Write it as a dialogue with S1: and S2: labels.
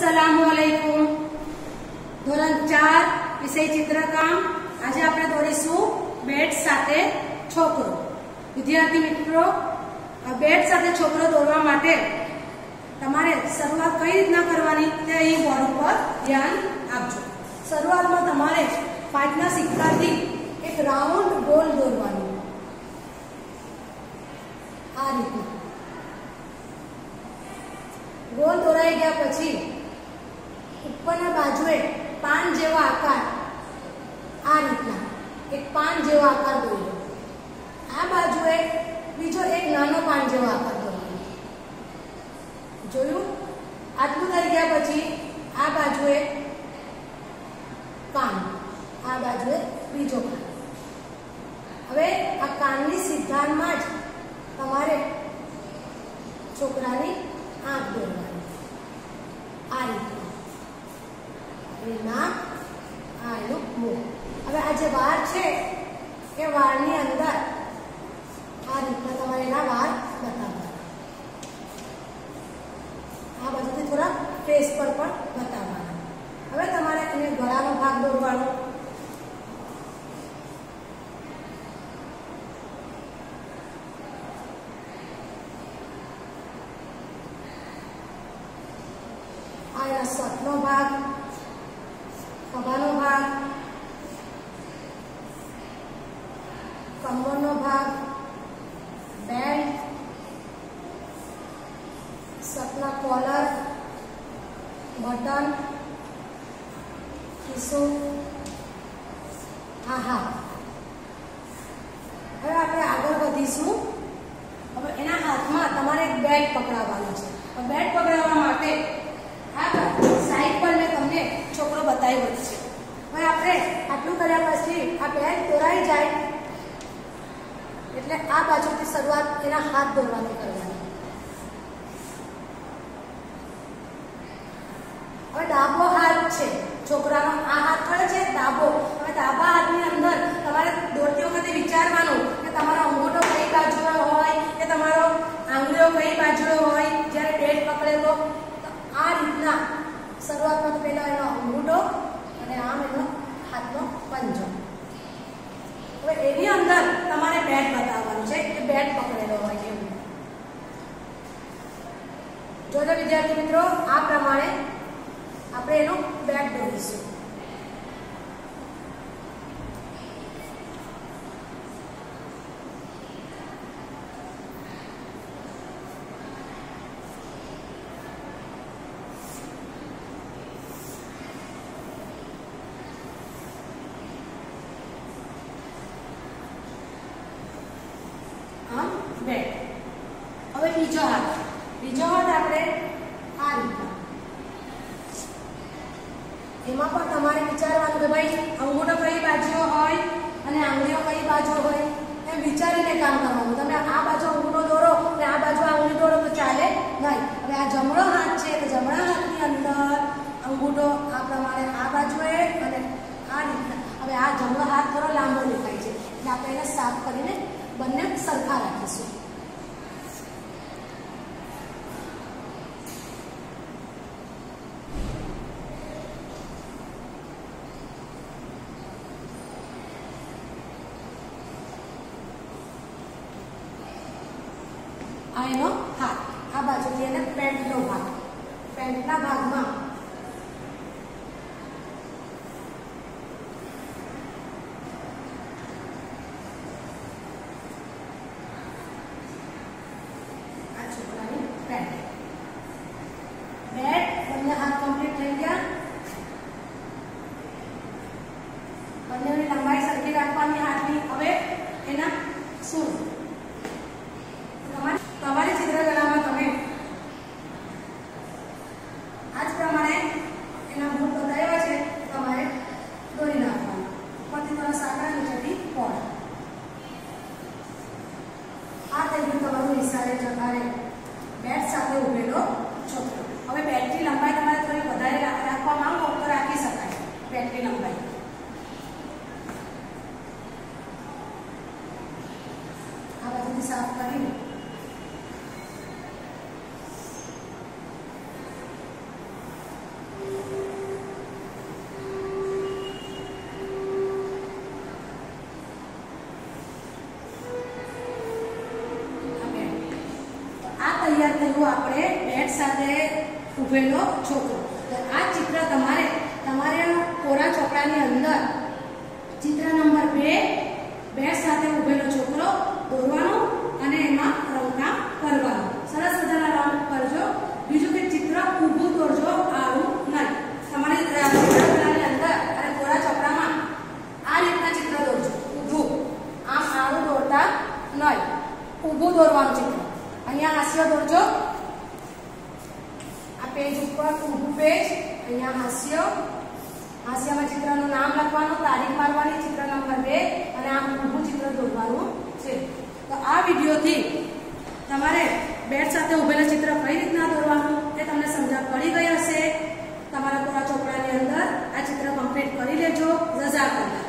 S1: અસલામુ અલૈકુમ ધોરણ ચાર, વિષય ચિત્રકામ. આજે આપણે દોરીશું બેટ સાથે છોકરો. વિદ્યાર્થી મિત્રો, આ બેટ સાથે છોકરો દોરવા માટે તમારે શરૂઆત કઈ રીતના કરવાની તે અહીં બોર્ડ ઉપર ધ્યાન આપજો. શરૂઆતમાં તમારે પાંચના સિક્કાથી એક રાઉન્ડ ગોલ દોરવાનું. આ રીતના ગોળ દોરાઈ ગયા પછી ઉપરના બાજુએ પાન આકાર આ રીતના. એક પાન જેવો આકાર દોર્યો આ બાજુએ બીજો એક નાનો પાન જેવો આકાર દોર્યો જોયું? આટલું થઈ ગયા પછી આ બાજુએ કાન. આ બાજુએ બીજો કાન હવે આ કાનની સિદ્ધાંતમાં જ તમારે છોકરાની આંખ દોરવાની. આ રીતના. એ નાક આ એનું મુખ હવે આ જે વાળ છે એ વાળની અંદર. આ રીતના તમારે એના વાળ બતાવવા આ બાજુથી થોડા ફેસ પર પણ બતાવવાના. હવે તમારે એને ગળાનો ભાગ દોરવાનો. આ એના સટનો ભાગ, ખભાનો ભાગ કમરનો ભાગ બેલ્ટ સટના કોલર બટન ખિસ્સો હા હા. હવે આપણે આગળ વધીશું. હવે એના હાથમાં તમારે બેટ પકડાવવાનો છે. બેટ પકડાવવા માટે આગળ સાઈડ પર મેં તમને છોકરો બતાવ્યો છે. હવે આપણે આટલું કર્યા પછી આ બેટ દોરાઈ જાય એટલે આ બાજુથી શરૂઆત એના હાથ ધોરવાથી કરવાની. હવે ડાબો હાથ છે. છોકરાનો આ હાથ પડે છે? ડાબો. હવે ડાબા હાથની અંદર તમારે દોરતી વખતે વિચારવાનું કે તમારો અંગૂઠો કઈ બાજુએ હોય, કે તમારો આંગળીઓ કઈ બાજુએ હોય. જ્યારે પેટ પકડે તો આ રીતના શરૂઆતમાં તો પહેલા એનો અંગૂઠો અને આમ એનો હાથનો પંજો. હવે એની અંદર તમારે બેટ બતાવવાનું. બેટ પકડેલો હોય એવું વિદ્યાર્થી મિત્રો આ પ્રમાણે આપણે એનું બેટ દોરીશું. બેટ હવે બીજો હાથ. બીજો હાથ આપણે આ રીતે. એમાં પણ તમારે વિચારવાનું કે ભાઈ, અંગૂઠો કઈ બાજુ હોય અને આંગળીઓ કઈ બાજુ હોય? એમ વિચારીને કામ કરવાનું. તમે આ બાજુ અંગૂઠો દોરો અને આ બાજુ આંગળી દોરો તો ચાલે નહીં. હવે આ જમણો હાથ છે એટલે જમણા હાથની અંદર અંગૂઠો આ પ્રમાણે આ બાજુએ અને આ રીતના હવે આ જમણો હાથ થોડો લાંબો દેખાય છે. એટલે આપણે એને સાફ કરીને બંને સરખા રાખીશું. આ એનો હાથ આ બાજુથી એને પેન્ટનો ભાગ. પેન્ટના ભાગમાં આ છોકરાની પેન્ટ બેટ બંને હાથ કમ્પ્લીટ થઈ ગયા બંનેની લંબાઈ સરખી રાખવાની હાથની હવે એના શું તમારી તમારી ચિત્રકલામાં તમે આ જ પ્રમાણે એના મૂળ બતાવ્યા છે તમારે દોરી નાખવાના ઉપરથી થોડા સાંકડા નીચેથી પોળ આ થઈ ગયું જતા રહે બેટ સાથે ઉભેલો છોકરો હવે બેટની લંબાઈ તમારે થોડી વધારે રાખ- રાખવા માંગો તો રાખી શકાય બેટની લંબાઈ આ બાજુથી સાફ કરીને તૈયાર થયું આપણે બેટ સાથે ઉભેલો છોકરો. તો આ ચિત્ર તમારે, તમારા કોરા ચોપડાની અંદર ચિત્ર નંબર બે બેટ સાથે ઉભેલો છોકરો દોરવાનો પેજ ઉપર ઊભું પેજ અહીંયા હાસ્ય હાસ્યમાં ચિત્રનું નામ લખવાનું તારીખ મારવાની ચિત્ર નંબર બે અને આમ ઊભું ચિત્ર દોરવાનું છે તો આ વિડીયોથી તમારે બેટ સાથે ઉભેલા ચિત્ર કઈ રીતના દોરવાનું તે તમને સમજા પડી ગઈ હશે તમારા કોરા ચોપડાની અંદર આ ચિત્ર કમ્પ્લીટ કરી લેજો રજા કરતા